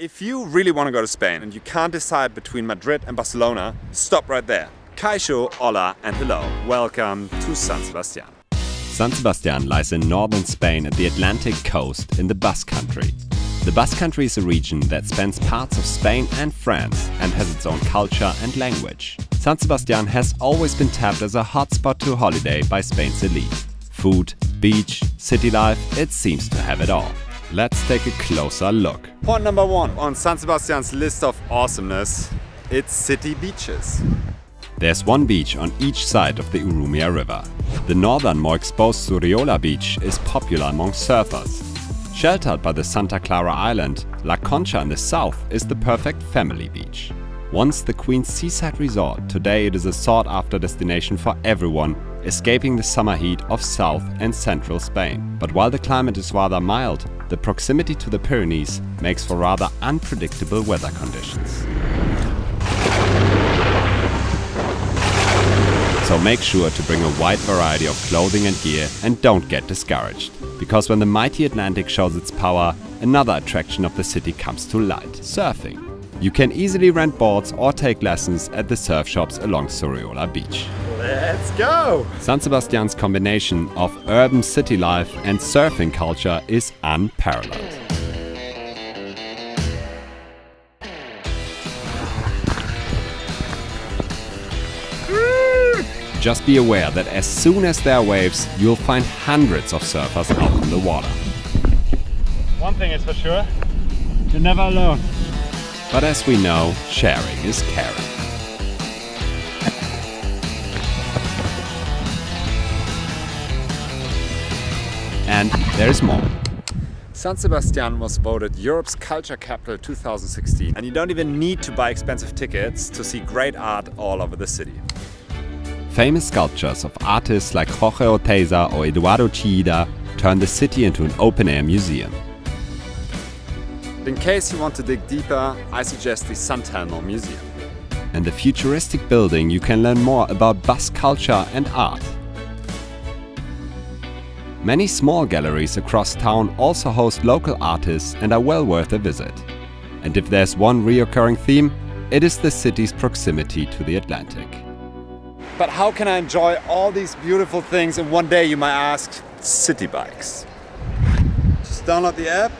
If you really want to go to Spain and you can't decide between Madrid and Barcelona, stop right there. Kaixo, hola and hello. Welcome to San Sebastian. San Sebastian lies in northern Spain at the Atlantic coast in the Basque Country. The Basque Country is a region that spans parts of Spain and France and has its own culture and language. San Sebastian has always been tapped as a hotspot to holiday by Spain's elite. Food, beach, city life, it seems to have it all. Let's take a closer look. Point number one on San Sebastian's list of awesomeness, its city beaches. There's one beach on each side of the Urumea River. The northern, more exposed Zurriola beach is popular among surfers. Sheltered by the Santa Clara Island, La Concha in the south is the perfect family beach. Once the Queen's seaside resort, today it is a sought-after destination for everyone escaping the summer heat of south and central Spain. But while the climate is rather mild, the proximity to the Pyrenees makes for rather unpredictable weather conditions. So make sure to bring a wide variety of clothing and gear and don't get discouraged. Because when the mighty Atlantic shows its power, another attraction of the city comes to light surfing. You can easily rent boards or take lessons at the surf shops along Zurriola Beach. Let's go! San Sebastian's combination of urban city life and surfing culture is unparalleled. Just be aware that as soon as there are waves, you'll find hundreds of surfers out in the water. One thing is for sure, you're never alone. But as we know, sharing is caring. And there's more. San Sebastian was voted Europe's Culture Capital 2016 and you don't even need to buy expensive tickets to see great art all over the city. Famous sculptures of artists like Jorge Oteiza or Eduardo Chillida turned the city into an open-air museum. In case you want to dig deeper, I suggest the San Telmo Museum. In the futuristic building you can learn more about Basque culture and art. Many small galleries across town also host local artists and are well worth a visit. And if there's one reoccurring theme, it is the city's proximity to the Atlantic. But how can I enjoy all these beautiful things in one day, you might ask? City bikes. Just download the app,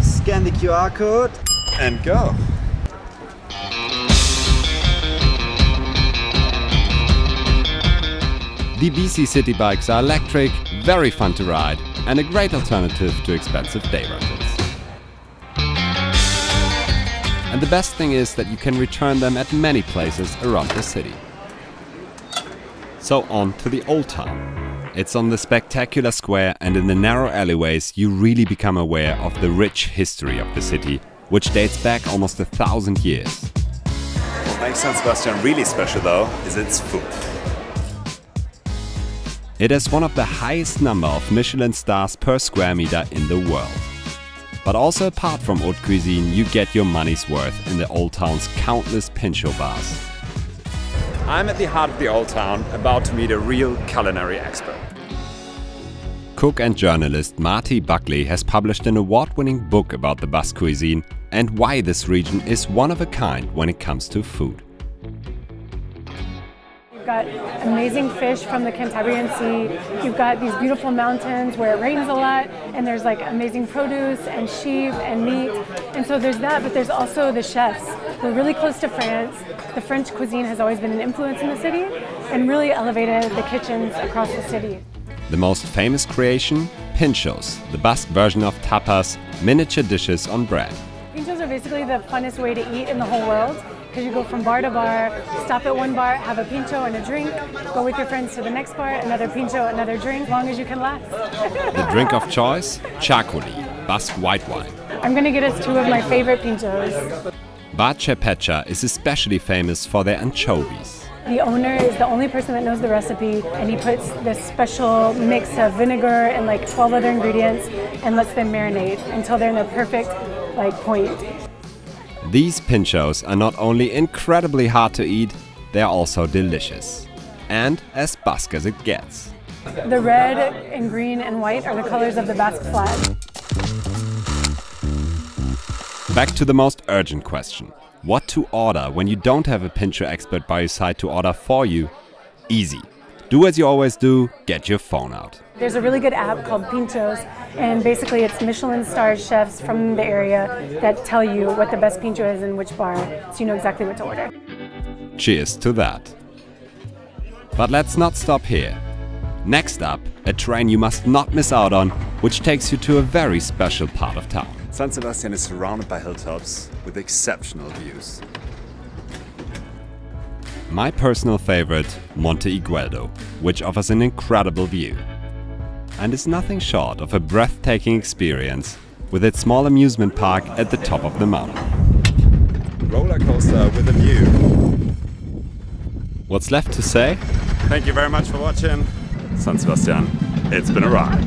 scan the QR code, and go. The BC City bikes are electric, very fun to ride, and a great alternative to expensive day rentals. And the best thing is that you can return them at many places around the city. So on to the Old Town. It's on the spectacular square and in the narrow alleyways you really become aware of the rich history of the city, which dates back almost a thousand years. What makes San Sebastian really special though is its food. It has one of the highest number of Michelin stars per square meter in the world. But also apart from haute cuisine, you get your money's worth in the Old Town's countless pincho bars. I'm at the heart of the Old Town, about to meet a real culinary expert. Cook and journalist Marti Buckley has published an award-winning book about the Basque cuisine and why this region is one of a kind when it comes to food. You've got amazing fish from the Cantabrian Sea. You've got these beautiful mountains where it rains a lot, and there's like amazing produce and sheep and meat. And so there's that, but there's also the chefs. We're really close to France. The French cuisine has always been an influence in the city and really elevated the kitchens across the city. The most famous creation? Pinchos, the Basque version of tapas, miniature dishes on bread. Basically the funnest way to eat in the whole world because you go from bar to bar, stop at one bar, have a pincho and a drink, go with your friends to the next bar, another pincho, another drink, as long as you can last. The drink of choice? Chacoli, Basque white wine. I'm gonna get us two of my favorite pinchos. Bar Txepetxa is especially famous for their anchovies. The owner is the only person that knows the recipe, and he puts this special mix of vinegar and like 12 other ingredients and lets them marinate until they're in the perfect like point. These pinchos are not only incredibly hard to eat, they are also delicious. And as Basque as it gets. The red and green and white are the colors of the Basque flag. Back to the most urgent question. What to order when you don't have a Pincho expert by your side to order for you? Easy. Do as you always do, get your phone out. There's a really good app called Pinchos, and basically it's Michelin star chefs from the area that tell you what the best pincho is in which bar, so you know exactly what to order. Cheers to that. But let's not stop here. Next up, a train you must not miss out on, which takes you to a very special part of town. San Sebastian is surrounded by hilltops with exceptional views. My personal favorite, Monte Igueldo, which offers an incredible view. And is nothing short of a breathtaking experience with its small amusement park at the top of the mountain. Roller coaster with a view. What's left to say? Thank you very much for watching. San Sebastian, it's been a ride.